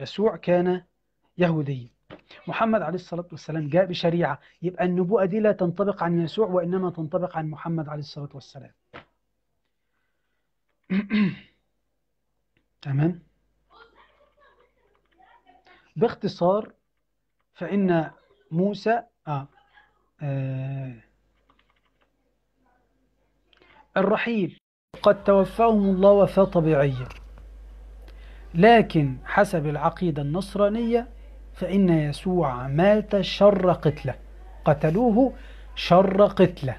يسوع كان يهوديا محمد عليه الصلاة والسلام جاء بشريعة. يبقى النبوءة دي لا تنطبق عن يسوع وإنما تنطبق عن محمد عليه الصلاة والسلام. تمام؟ باختصار فإن موسى آه آه الرحيل قد توفاهم الله وفاة طبيعية لكن حسب العقيدة النصرانية فإن يسوع مات شر قتله. قتلوه شر قتله.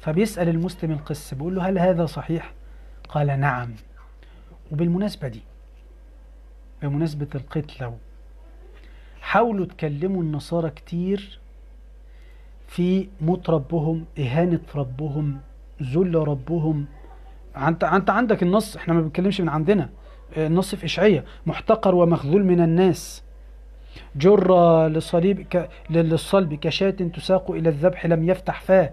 فبيسأل المسلم القس بيقول له هل هذا صحيح؟ قال نعم. وبالمناسبة دي بمناسبة القتلة حاولوا تكلموا النصارى كتير في موت ربهم إهانة ربهم ذل ربهم. انت عندك النص إحنا ما بنتكلمش من عندنا. النص في إشعية محتقر ومخذول من الناس. جر لصليب ك... للصلب كشاة تساق إلى الذبح لم يفتح فاه.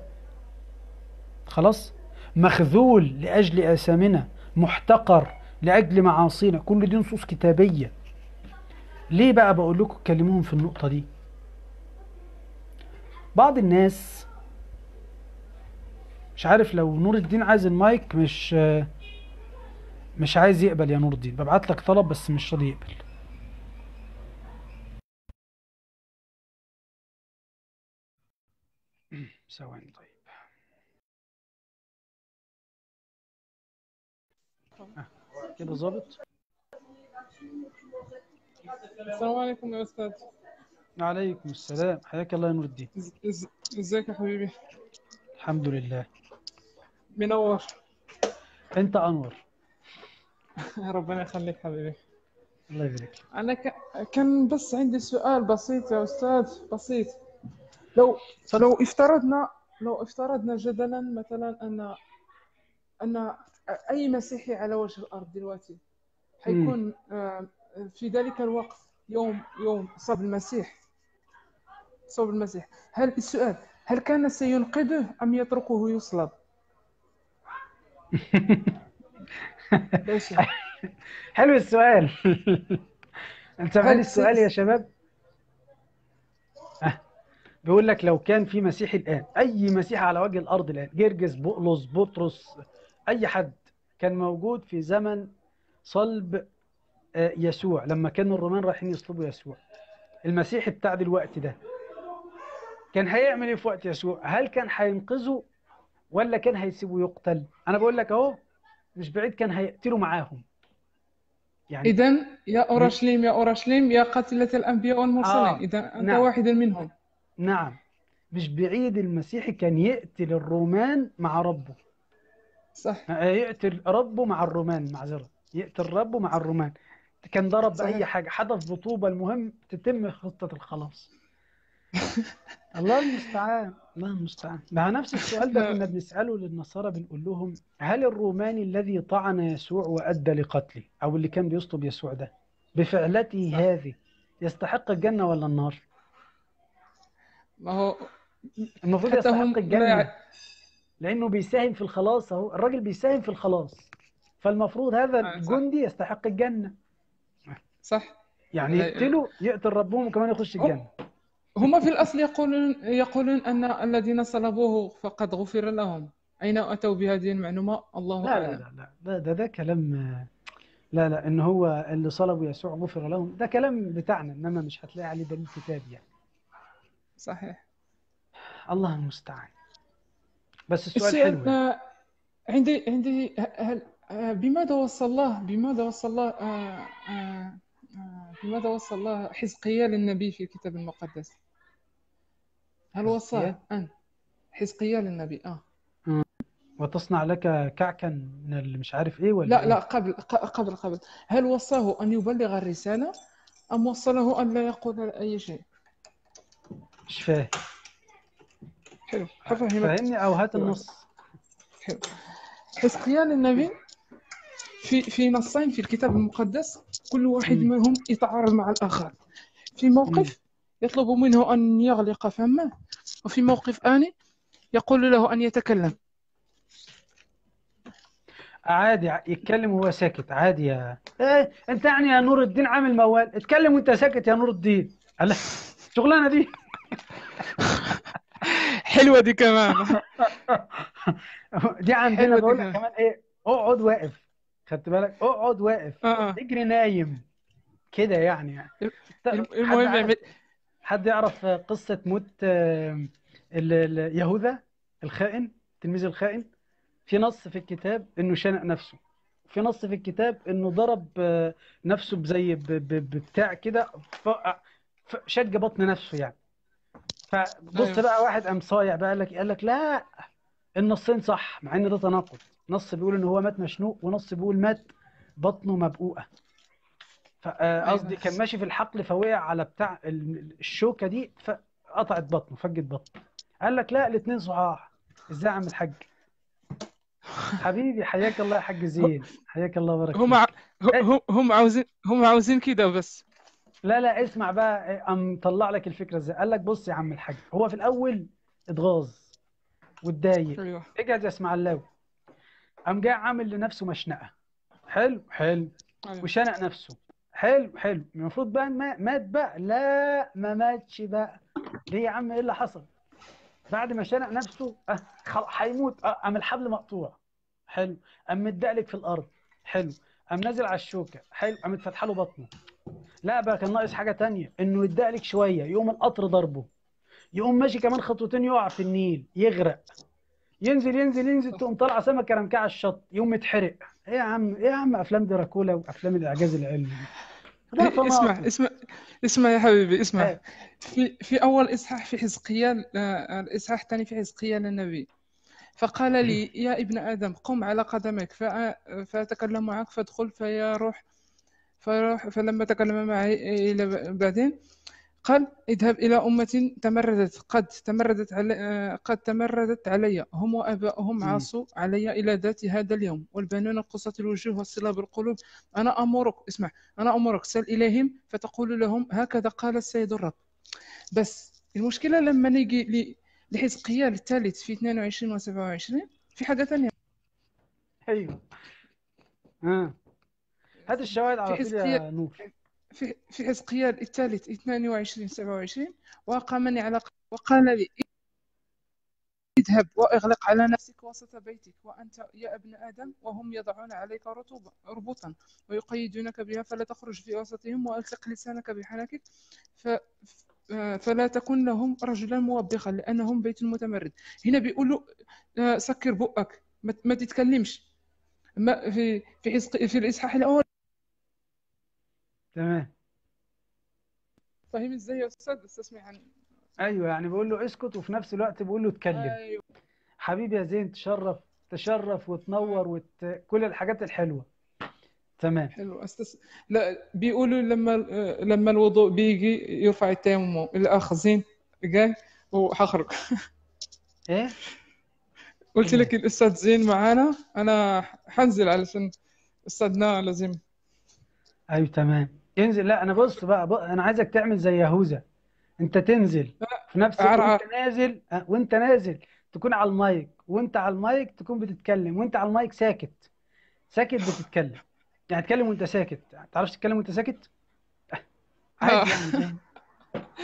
خلاص؟ مخذول لأجل آثامنا محتقر لأجل معاصينا. كل دي نصوص كتابية. ليه بقى بقول لكم كلموهم في النقطة دي؟ بعض الناس مش عارف لو نور الدين عايز المايك مش مش عايز يقبل يا نور الدين. ببعت لك طلب بس مش راضي يقبل. ثواني طيب. آه. كده ظابط؟ السلام عليكم يا أستاذ. عليكم السلام. حياك الله يا نور الدين. إزيك يا حبيبي؟ الحمد لله. منور. أنت أنور. ربنا يخليك حبيبي. الله يبارك. أنا ك... كان بس عندي سؤال بسيط يا أستاذ بسيط. لو لو افترضنا لو افترضنا جدلا مثلا أن أن أي مسيحي على وجه الأرض دلوقتي حيكون آه، في ذلك الوقت يوم يوم صلب المسيح. صلب المسيح. هل السؤال هل كان سينقذه أم يتركه يصلب؟ حلو السؤال. انت هل السؤال يا شباب. بيقول لك لو كان في مسيحي الآن أي مسيحي على وجه الأرض الآن جرجس بقلص بطرس أي حد كان موجود في زمن صلب آه، يسوع لما كانوا الرومان رايحين يصلبوا يسوع. المسيحي بتاع دلوقتي ده كان هيعمل إيه في وقت يسوع؟ هل كان هينقذه ولا كان هيسيبه يقتل؟ أنا بقول لك أهو مش بعيد كان هيقتله معاهم. يعني إذا يا أورشليم يا أورشليم يا قاتلة الأنبياء والمرسلين. آه، إذا أنت نعم. واحد منهم. نعم. مش بعيد المسيحي كان يقتل الرومان مع ربه. صح. آه، يقتل ربه مع الرومان معذرة يقتل ربه مع الرومان. كان ضرب صحيح. بأي حاجة. حدث بطوبة المهم تتم خطة الخلاص. الله المستعان الله المستعان. مع نفس السؤال ده كنا بنسأله للنصارى بنقول لهم هل الروماني الذي طعن يسوع وأدى لقتله؟ أو اللي كان بيصلب يسوع ده. بفعلته هذه يستحق الجنة ولا النار؟ ما هو المفروض يستحق هم لا الجنة. يع- لأنه بيساهم في الخلاص أهو. الراجل بيساهم في الخلاص. فالمفروض هذا آه،. الجندي يستحق الجنة. صح. يعني يقتله يقتل ربهم وكمان يخش الجنة. هم في الأصل يقولون يقولون أن الذين صلبوه فقد غفر لهم. أين أتوا بهذه المعلومة؟ الله لا لا أعلم. لا لا. ده ده, كلام لا لا إن هو اللي صلبوا يسوع غفر لهم. ده كلام بتاعنا إنما مش هتلاقي عليه دليل كتابي يعني. صحيح. الله المستعان. بس السؤال حلو يعني. آه، عندي عندي هل آه، بماذا وصى الله بماذا وصى الله آه، بماذا وصى الله حزقيا للنبي في الكتاب المقدس؟ هل وصاه حزقيال؟ أن حزقيا للنبي؟ آه. وتصنع لك كعكا من اللي مش عارف إيه ولا لا إيه؟ لا قبل قبل قبل. هل وصاه أن يبلغ الرسالة أم وصله أن لا يقول أي شيء؟ مش فاهم. حلو. هفهمك فاهمني أو هات النص. حلو. حزقيال النبي في في نصين في الكتاب المقدس كل واحد. منهم يتعارض مع الآخر. في موقف يطلب منه أن يغلق فمه. وفي موقف آني يقول له أن يتكلم. عادي يتكلم وهو ساكت. عادي يا إيه أنت يعني يا نور الدين عامل موال. اتكلم وأنت ساكت يا نور الدين. الله الشغلانه دي؟ حلوة دي كمان. دي عندنا بقول لك كمان. إيه اقعد واقف. خدت بالك؟ اقعد واقف. آه. اجري نايم. كده يعني. يعني المهم يعمل حد يعرف قصة موت آه، يهوذا الخائن تلميذ الخائن؟ في نص في الكتاب إنه شنق نفسه. في نص في الكتاب إنه ضرب آه، نفسه بزي بتاع كده شج بطن نفسه يعني. فبص أيوه. بقى واحد قام صايع بقى قال لك قال لك لا النصين صح مع إن ده تناقض. نص بيقول إن هو مات مشنوق ونص بيقول مات بطنه آه، قصدي أيوه. كان ماشي في الحقل فوقع على بتاع ال- الشوكة دي فقطعت بطنه فجت بطنه. قال لك لا الاتنين صحاح. إزاي يا عم الحاج؟ حبيبي حياك الله يا حاج زين. حياك الله وبارك هم ع- إيه؟ هم عاوزين هم عاوزين كده بس. لا لا اسمع بقى قام طلع لك الفكرة إزاي. قال لك بص يا عم الحاج هو في الأول اتغاظ واتضايق. أيوه. اجهز يا اسماعيلاوي قام جاي عامل لنفسه مشنقة. حلو حلو. أيوه. وشنق نفسه. حلو حلو. المفروض بقى ما مات بقى. لا ما ماتش بقى. ليه يا عم؟ إيه اللي حصل؟ بعد ما شنق نفسه خلاص هيموت. أه قام الحبل مقطوع. حلو. قام متدقلك في الأرض. حلو. قام نازل على الشوكة. حلو. قام اتفتح له بطنه. لا بقى كان ناقص حاجة تانية. إنه يتدقلك شوية. يقوم القطر ضربه. يقوم ماشي كمان خطوتين يقع في النيل. يغرق. ينزل ينزل ينزل. تقوم طالعة سمكة رمكعه على الشط. يقوم يتحرق. إيه يا عم؟ إيه يا عم أفلام دراكولا وأفلام الإعجاز العلمي ده اسمع تناقض اسمع اسمع يا حبيبي اسمع. إيه. في في أول إصحاح في حزقيال آه، الإصحاح الثاني في حزقيال النبي. فقال لي يا ابن آدم قم على قدمك فأتكلم معك فادخل فيروح فيروح فلما تكلم معي إلى بعدين قال اذهب إلى أمة تمردت قد تمردت علي آه، قد تمردت علي. هم وآباؤهم. عاصوا علي إلى ذات هذا اليوم. والبنون قصة الوجوه والصلة بالقلوب أنا أمرك اسمع أنا أمرك سل إليهم فتقول لهم هكذا قال السيد الرب. بس المشكلة لما نيجي لحزقيال الثالث في 22 و 27 في حاجة ثانية أيوه. ها هات الشواهد في على نور في في حزقيال الثالث 22 27 وأقامني على وقال لي اذهب واغلق على نفسك وسط بيتك وأنت يا ابن آدم وهم يضعون عليك رطوبا ربطا ويقيدونك بها فلا تخرج في وسطهم وألصق لسانك بحنكك ف فلا تكن لهم رجلا موبخا لأنهم بيت متمرد. هنا بيقولوا آه، سكر بقك ما تتكلمش. ما في في في الإصحاح الأول تمام. فاهم إزاي يا أستاذ؟ استسمع عني أيوه يعني بقول له اسكت وفي نفس الوقت بقول له اتكلم. أيوه. حبيبي يا زين تشرف تشرف وتنور وت... كل الحاجات الحلوة. تمام. حلو. أستس... لا بيقولوا لما لما الوضوء بيجي يرفع التيمم الأخ زين. قال وحخرج إيه؟ قلت لك الأستاذ زين معانا. أنا حنزل علشان أستاذنا لازم. أيوه تمام. ينزل لا أنا بص بقى, بقى أنا عايزك تعمل زي يهوذا أنت تنزل في نفس وأنت عرعر نازل أه، وأنت نازل تكون على المايك. وأنت على المايك تكون بتتكلم وأنت على المايك ساكت. ساكت بتتكلم. يعني تتكلم وأنت ساكت. تعرفش تتكلم وأنت ساكت؟ عادي يعني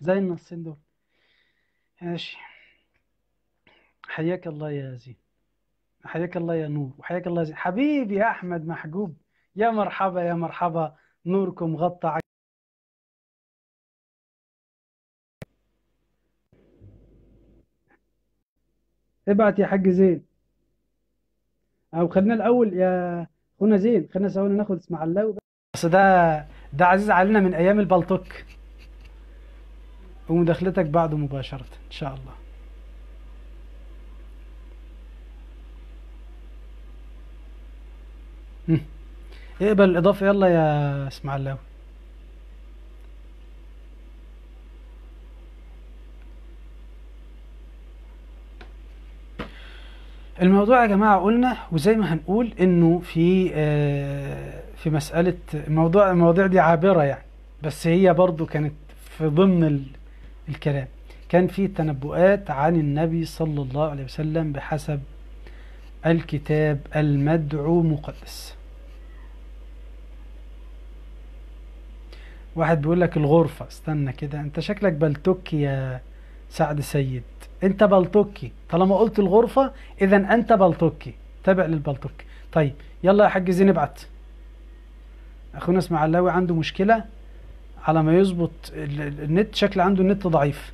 زي النصين دول. ماشي. حياك الله يا زين. حياك الله يا نور. وحياك الله يا زين. حبيبي يا أحمد محجوب يا مرحبا يا مرحبا. نوركم غطى ابعت يا حاج زين. أو خلينا الأول يا أخونا زين خلينا سوا ناخد اسماعيلاوي بس ده ده عزيز علينا من أيام البلطوك. ومداخلتك بعده مباشرة إن شاء الله. اقبل الاضافة يلا يا إسماعيلاوي. الموضوع يا جماعة قلنا وزي ما هنقول إنه في آه، في مسألة موضوع المواضيع دي عابرة يعني بس هي برضو كانت في ضمن ال- الكلام. كان في تنبؤات عن النبي صلى الله عليه وسلم بحسب الكتاب المدعو مقدس. واحد بيقول لك الغرفة استنى كده انت شكلك بلتوكي يا سعد سيد. انت بلتوكي طالما قلت الغرفة إذا انت بلتوكي. تابع للبلتوكي. طيب يلا يا حاج زين ابعت. أخونا إسماعيلاوي عنده مشكلة على ما يظبط ال- ال- النت شكل عنده النت ضعيف.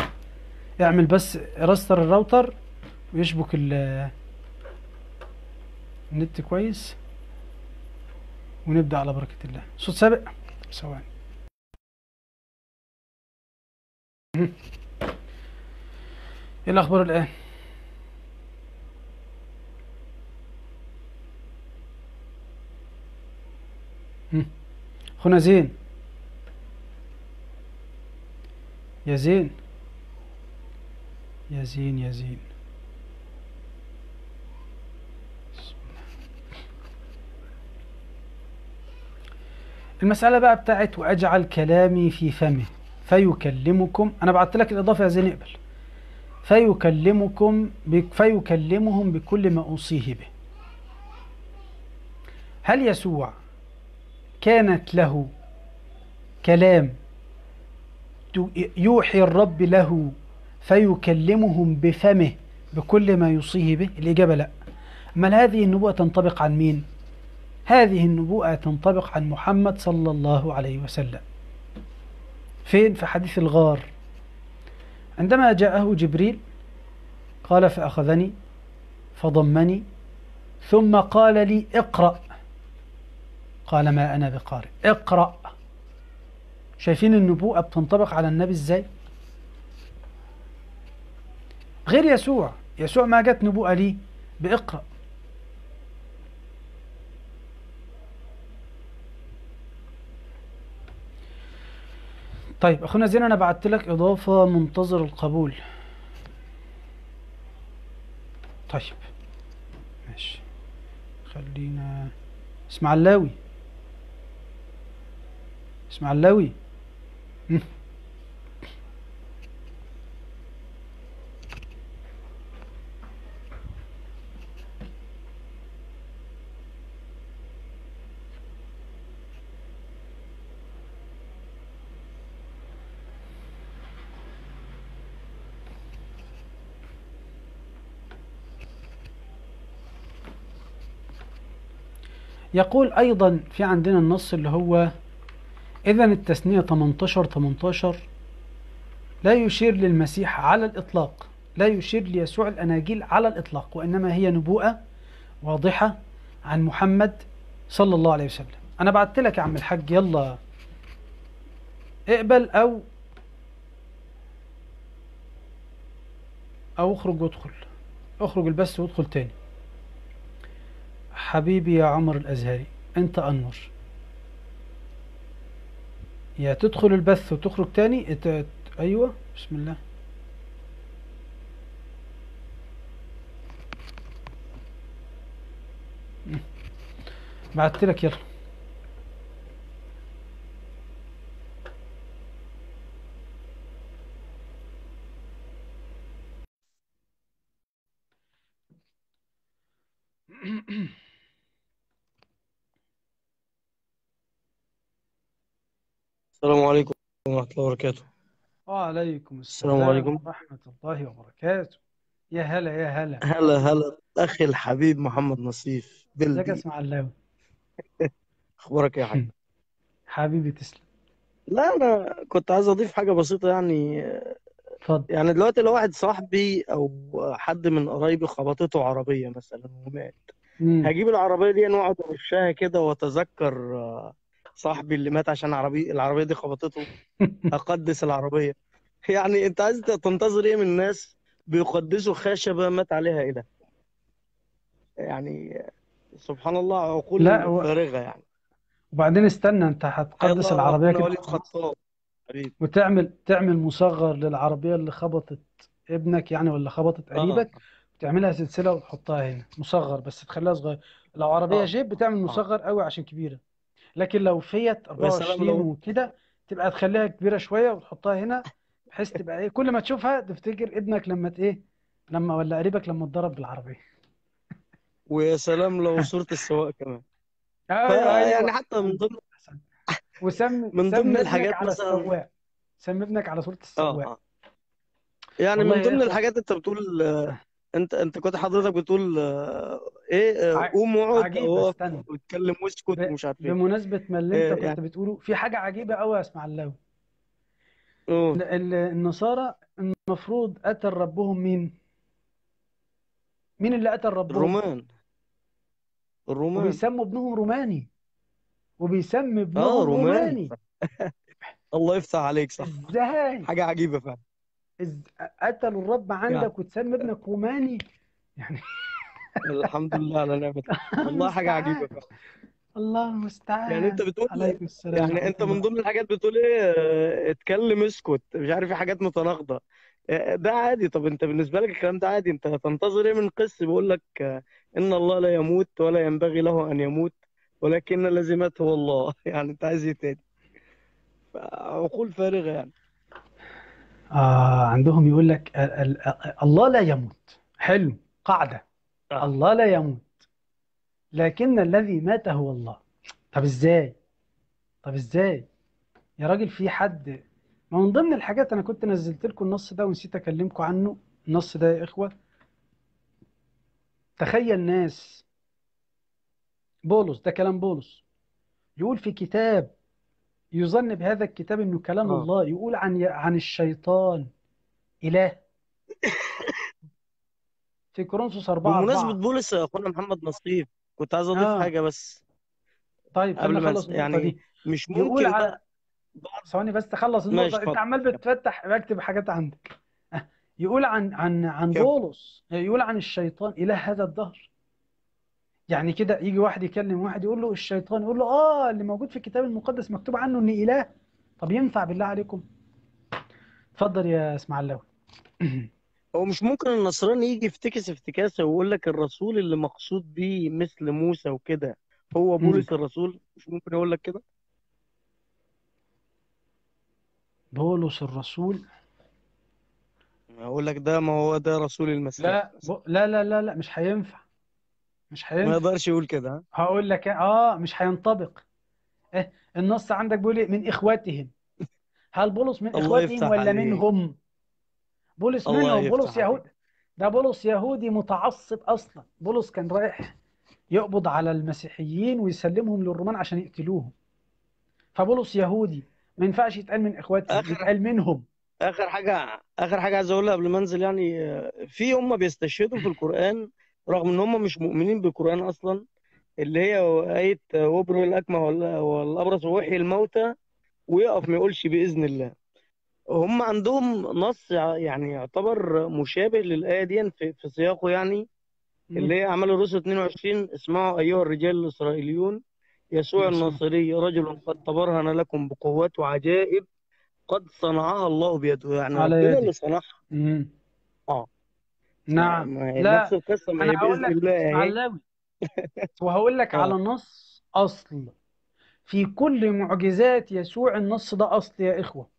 اعمل بس restart ال router ويشبك ال- النت كويس. ونبدأ على بركة الله. صوت سابق؟ ثواني. إيه الأخبار الآن. أخونا زين. يا زين. يا زين يا زين. المسألة بقى بتاعت وأجعل كلامي في فمه. فيكلمكم أنا بعت لك الإضافة يا زين إقبل. فيكلمكم فيكلمهم بكل ما أوصيه به. هل يسوع كانت له كلام يوحي الرب له فيكلمهم بفمه بكل ما يوصيه به؟ الإجابة لا. أما هذه النبوءة تنطبق عن مين؟ هذه النبوءة تنطبق عن محمد صلى الله عليه وسلم. فين؟ في حديث الغار. عندما جاءه جبريل قال فأخذني فضمني ثم قال لي اقرأ. قال ما أنا بقارئ. اقرأ. شايفين النبوءة بتنطبق على النبي إزاي؟ غير يسوع. يسوع ما جت نبوءة ليه؟ بإقرأ. طيب أخونا زين أنا بعت لك إضافة منتظر القبول. طيب ماشي. خلينا إسماعيلاوي. إسماعيلاوي؟ يقول أيضا في عندنا النص اللي هو إذا التثنية 18 18 لا يشير للمسيح على الإطلاق لا يشير ليسوع الأناجيل على الإطلاق وإنما هي نبوءة واضحة عن محمد صلى الله عليه وسلم. أنا بعت لك يا عم الحاج يلا. اقبل أو أو اخرج وادخل. اخرج البث وادخل تاني. حبيبي يا عمر الأزهري أنت أنور. يا تدخل البث وتخرج تاني؟ ات... أيوة بسم الله. بعت لك يلا. السلام عليكم ورحمة الله وبركاته. وعليكم السلام السلام عليكم. ورحمة الله وبركاته. يا هلا يا هلا. هلا هلا. أخي الحبيب محمد نصيف ازيك يا بلدي اسماعيلاوي أخبارك يا حاج حبيبي تسلم. لا أنا كنت عايز أضيف حاجة بسيطة يعني. اتفضل. يعني دلوقتي لو واحد صاحبي أو حد من قرايبي خبطته عربية مثلا ومات. هجيب العربية دي وأقعد أمشيها كده وأتذكر صاحبي اللي مات عشان عربية العربية دي خبطته. أقدس العربية. يعني أنت عايز تنتظر إيه من الناس؟ بيقدسوا خشبة مات عليها إله يعني سبحان الله لا عقول و... فارغة يعني. وبعدين استنى أنت هتقدس أخونا كده وتعمل تعمل مصغر للعربية اللي خبطت ابنك يعني ولا خبطت آه. قريبك وتعملها سلسلة وتحطها هنا. مصغر بس تخليها صغير لو عربية آه. جيب بتعمل آه. مصغر قوي عشان كبيرة. لكن لو فيت ويا سلام 24 لو وكده تبقى تخليها كبيرة شوية وتحطها هنا بحيث تبقى إيه كل ما تشوفها تفتكر ابنك لما ت- إيه لما ولا قريبك لما اتضرب بالعربية. ويا سلام لو صورة السواق كمان. أيوه فيعني أيوه. حتى من ضمن أحسن. وسمي من سمي ضمن ابنك الحاجات على مثلا السواق. سمي ابنك على صورة آه السواق. آه. يعني والله من يا ضمن الحاجات أنت بتقول آه، انت انت كنت حضرتك بتقول آه، إيه آه، قوم واقعد واتكلم واسكت. ومش عارف إيه. بمناسبة ما اللي انت آه، كنت يعني بتقوله في حاجة عجيبة قوي يا اسماعيلاوي النصارى المفروض قتل ربهم مين؟ مين اللي قتل ربهم؟ الرومان. الرومان. وبيسموا ابنهم روماني. وبيسمي ابنهم رومان. روماني. الله يفتح عليك صح. إزاي؟ حاجة عجيبة فعلا. إز... قتلوا الرب يعني عندك وتسمي ابنك روماني. يعني الحمد لله على نعمة والله حاجة عجيبة الله يعني المستعان أنت بتقول عليكم السلام يعني أنت من ضمن الحاجات بتقول إيه؟ آه، اتكلم اسكت. مش عارف في حاجات متناقضة. آه، ده عادي. طب أنت بالنسبة لك الكلام ده عادي. أنت هتنتظر إيه من قس بيقول لك إن الله لا يموت ولا ينبغي له أن يموت ولكن الذي مات هو الله. يعني أنت عايز إيه تاني؟ عقول فارغة يعني. آه عندهم يقول لك ال- ال- الله لا يموت. حلو. قاعدة. آه. الله لا يموت. لكن الذي مات هو الله. طب إزاي؟ طب إزاي؟ يا راجل في حد ما من ضمن الحاجات أنا كنت نزلت لكم النص ده ونسيت أكلمكم عنه. النص ده يا إخوة. تخيل ناس. بولس ده كلام بولس. يقول في كتاب يظن بهذا الكتاب إنه كلام آه. الله يقول عن عن الشيطان إله. في كورنثوس 4 بمناسبة 4 بولس يا أخونا محمد نصيف كنت عايز أضيف آه. حاجة بس. طيب قبل ما يعني دي. مش ممكن على بعض ثواني بس تخلص النقطة. أنت عمال بتفتح بكتب حاجات عندك. آه، يقول عن عن عن بولس يقول عن الشيطان إله هذا الدهر. يعني كده يجي واحد يكلم واحد يقول له الشيطان يقول له آه اللي موجود في الكتاب المقدس مكتوب عنه ان إله. طب ينفع بالله عليكم؟ اتفضل يا اسماعيلاوي هو مش ممكن النصراني يجي يفتكس افتكاسة ويقول لك الرسول اللي مقصود بيه مثل موسى وكده هو. بولس الرسول؟ مش ممكن يقول لك كده؟ بولس الرسول؟ يقول لك ده ما هو ده رسول المسيح. لا ب... لا لا لا لا مش هينفع. مش ما هينفع يقدرش يقول كده ها؟ هقول لك آه مش هينطبق. إيه النص عندك بيقول إيه؟ من إخواتهم. هل بولس من الله إخواتهم يفتح ولا عليك. منهم؟ بولس الله منهم. يفتح بولس عليك. يهود ده بولس يهودي متعصب أصلا. بولس كان رايح يقبض على المسيحيين ويسلمهم للرومان عشان يقتلوهم. فبولس يهودي ما ينفعش يتقال من إخواتهم اخر يتقال منهم. آخر حاجة آخر حاجة عايز أقولها قبل ما أنزل يعني آه، في هم بيستشهدوا في القرآن رغم إن هم مش مؤمنين بالقرآن أصلا اللي هي آية آه، وابرئ الأكمه وال- والأبرص ووحي الموتى ويقف ما يقولش بإذن الله. هم عندهم نص يعني يعتبر مشابه للآية دي في, في سياقه يعني. اللي هي أعمال الرسل 22 اسمعوا أيها الرجال الإسرائيليون يسوع الناصري رجل قد تبرهن لكم بقوات وعجائب قد صنعها الله بيده. يعني على ربنا اللي صنعها. آه. نعم. ما هي لا نفس القصة ما أنا هي هقول بإذن لك الله أهي. اسماعيلاوي وهقول لك على آه نص اصل في كل معجزات يسوع النص ده اصل يا إخوة.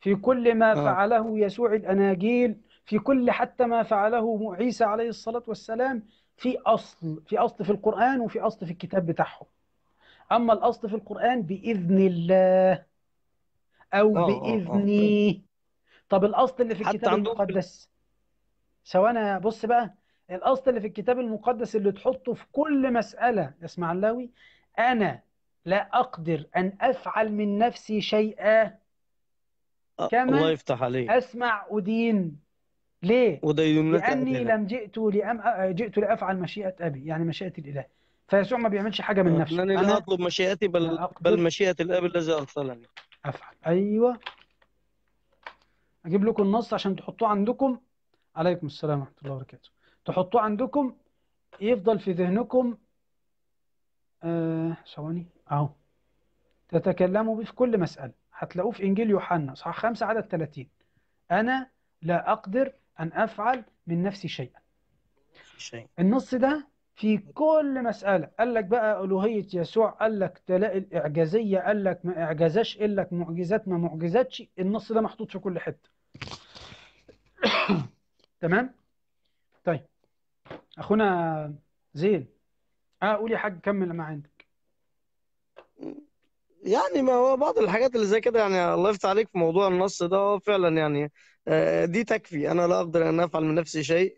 في كل ما آه. فعله يسوع الأناجيل. في كل حتى ما فعله عيسى عليه الصلاة والسلام. في أصل في أصل في القرآن وفي أصل في الكتاب بتاعهم. أما الأصل في القرآن بإذن الله أو آه آه آه بإذني. طب الأصل اللي في حتى الكتاب عندهم في المقدس؟ سواء بص بقى الأصل اللي في الكتاب المقدس اللي تحطه في كل مسألة يا اسماعيلاوي أنا لا أقدر أن أفعل من نفسي شيئا. آه، الله كما يفتح عليك. أسمع أدين. ليه؟ لأني لم جئت لأم جئت لأفعل مشيئة أبي يعني مشيئة الإله. فيسوع ما بيعملش حاجة من نفسه. أنني لا أنا أطلب مشيئتي بل بل مشيئة الآب الذي أرسلني. أفعل. أيوه. أجيب لكم النص عشان تحطوه عندكم. عليكم السلام ورحمة الله وبركاته. تحطوه عندكم يفضل في ذهنكم آه ثواني أهو. تتكلموا به في كل مسألة. هتلاقوه في إنجيل يوحنا صح؟ 5 عدد 30 أنا لا أقدر أن أفعل من نفسي شيئا. شيء النص ده في كل مسألة. قال لك بقى ألوهية يسوع قال لك تلاقي الإعجازية قال لك ما إعجازاش قال لك معجزات ما معجزاتش. النص ده محطوط في كل حتة. تمام؟ طيب. أخونا زين آه قول يا حاج كمل ما عندك يعني ما هو بعض الحاجات اللي زي كده يعني الله يفتح عليك في موضوع النص ده هو فعلا يعني آه، دي تكفي. أنا لا أقدر أن أفعل من نفسي شيء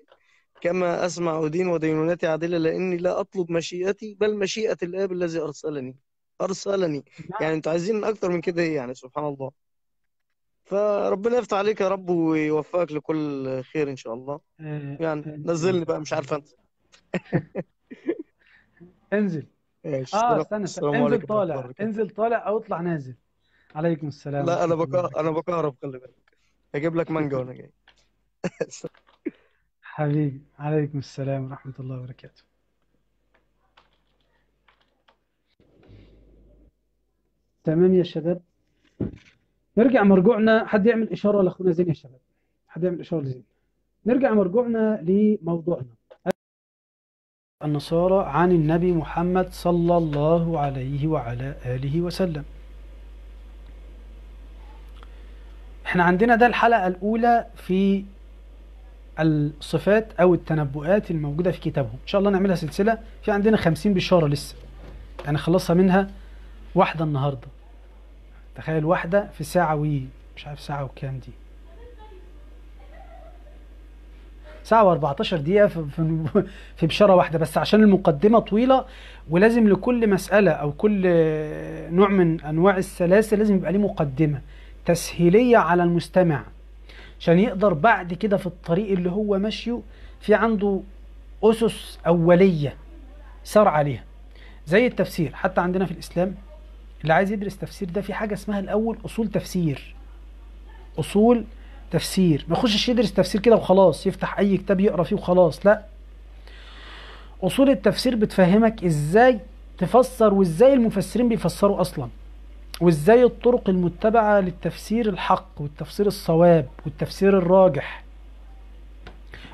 كما أسمع أدين ودينونتي عادلة لأني لا أطلب مشيئتي بل مشيئة الآب الذي أرسلني. أرسلني. نعم. يعني أنتوا عايزين أكتر من كده إيه يعني؟ سبحان الله. فربنا يفتح عليك يا رب ويوفقك لكل خير إن شاء الله. يعني نزلني بقى مش عارف أنت انزل. آه استنى انزل طالع. انزل طالع أو اطلع نازل. عليكم السلام لا بكا أنا وبركاته. بكهرب خلي بالك. هجيب لك مانجا وأنا جاي. حبيبي عليكم السلام ورحمة الله وبركاته. تمام يا شباب؟ نرجع مرجوعنا حد يعمل إشارة لأخونا زين يا شباب؟ حد يعمل إشارة لزين؟ نرجع مرجوعنا لموضوعنا. النصارى عن النبي محمد صلى الله عليه وعلى آله وسلم. إحنا عندنا ده الحلقة الأولى في الصفات أو التنبؤات الموجودة في كتابهم. إن شاء الله نعملها سلسلة. في عندنا خمسين بشارة لسه. يعني خلصها منها واحدة النهاردة. تخيل واحدة في ساعة وي مش عارف ساعة وكام دي. ساعة و14 دقيقة في, في, بشارة واحدة بس عشان المقدمة طويلة ولازم لكل مسألة أو كل نوع من أنواع السلاسل لازم يبقى ليه مقدمة تسهيلية على المستمع عشان يقدر بعد كده في الطريق اللي هو ماشيه في عنده أسس أولية سار عليها زي التفسير. حتى عندنا في الإسلام اللي عايز يدرس تفسير ده في حاجة اسمها الأول أصول تفسير. أصول تفسير. ما يخشش يدرس تفسير كده وخلاص يفتح أي كتاب يقرأ فيه وخلاص لا. أصول التفسير بتفهمك إزاي تفسر وإزاي المفسرين بيفسروا أصلا وإزاي الطرق المتبعة للتفسير الحق والتفسير الصواب والتفسير الراجح.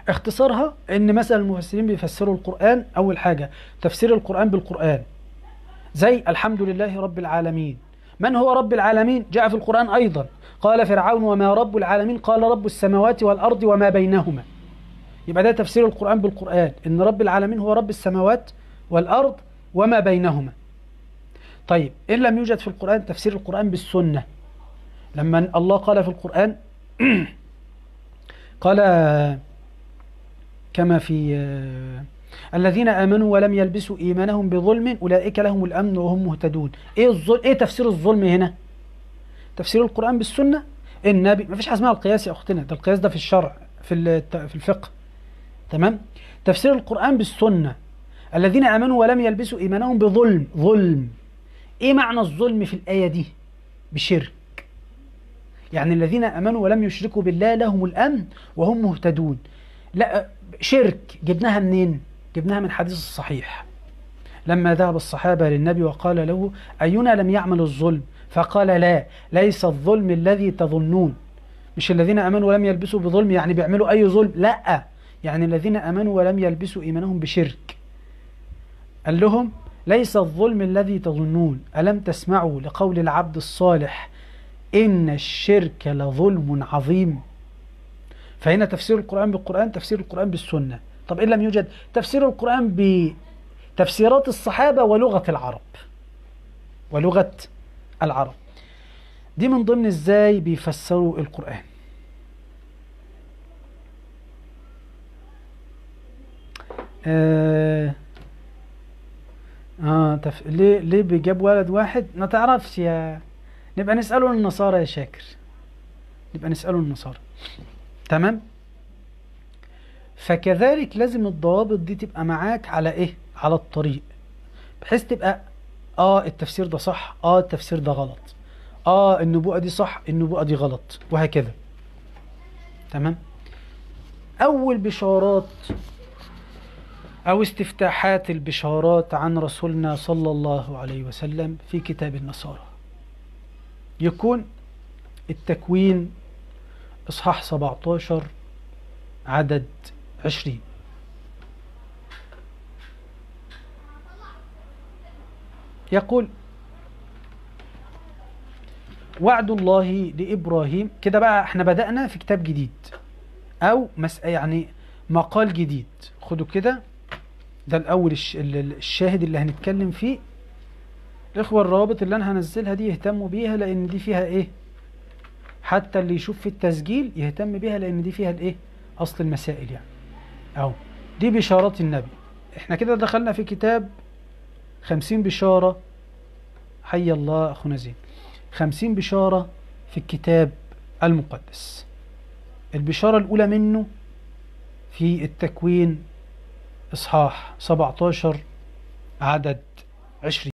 اختصارها إن مثلا المفسرين بيفسروا القرآن أول حاجة تفسير القرآن بالقرآن. زي الحمد لله رب العالمين. من هو رب العالمين؟ جاء في القرآن أيضا. قال فرعون وما رب العالمين؟ قال رب السماوات والأرض وما بينهما. يبقى ده تفسير القرآن بالقرآن. إن رب العالمين هو رب السماوات والأرض وما بينهما. طيب إن لم يوجد في القرآن تفسير القرآن بالسنة. لما الله قال في القرآن قال كما في الذين آمنوا ولم يلبسوا إيمانهم بظلم أولئك لهم الأمن وهم مهتدون. إيه, الظلم إيه تفسير الظلم هنا؟ تفسير القرآن بالسنة؟ النبي ما فيش حاجة اسمها القياس يا أختنا. ده القياس ده في الشرع في في الفقه. تمام؟ تفسير القرآن بالسنة. الذين آمنوا ولم يلبسوا إيمانهم بظلم. ظلم. إيه معنى الظلم في الآية دي؟ بشرك. يعني الذين آمنوا ولم يشركوا بالله لهم الأمن وهم مهتدون. لا شرك. جبناها منين؟ جبناها من حديث الصحيح لما ذهب الصحابة للنبي وقال له أينا لم يعمل الظلم؟ فقال لا ليس الظلم الذي تظنون. مش الذين أمنوا ولم يلبسوا بظلم يعني بيعملوا أي ظلم؟ لا. يعني الذين أمنوا ولم يلبسوا إيمانهم بشرك. قال لهم ليس الظلم الذي تظنون. ألم تسمعوا لقول العبد الصالح إن الشرك لظلم عظيم فهنا تفسير القرآن بالقرآن تفسير القرآن بالسنة. طب إن لم يوجد. تفسير القرآن بتفسيرات الصحابة ولغة العرب. ولغة العرب. دي من ضمن إزاي بيفسروا القرآن. آه آه تف... ليه ليه بيجاب ولد واحد؟ ما تعرفش يا نبقى نسأله النصارى يا شاكر. نبقى نسأله النصارى. تمام؟ فكذلك لازم الضوابط دي تبقى معاك على إيه؟ على الطريق. بحيث تبقى آه التفسير ده صح آه التفسير ده غلط. آه النبوءة دي صح النبوءة دي غلط وهكذا. تمام؟ أول بشارات أو استفتاحات البشارات عن رسولنا صلى الله عليه وسلم في كتاب النصارى. يكون التكوين إصحاح 17 عدد 20 يقول وعد الله لإبراهيم كده بقى إحنا بدأنا في كتاب جديد أو يعني مقال جديد. خدوا كده ده الأول الش- ال- ال- الشاهد اللي هنتكلم فيه. الإخوة الروابط اللي أنا هنزلها دي يهتموا بيها لأن دي فيها إيه؟ حتى اللي يشوف في التسجيل يهتم بيها لأن دي فيها الإيه؟ أصل المسائل يعني. أهو دي بشارات النبي. إحنا كده دخلنا في كتاب خمسين بشارة حي الله أخونا زين. خمسين بشارة في الكتاب المقدس. البشارة الأولى منه في التكوين إصحاح 17 عدد 20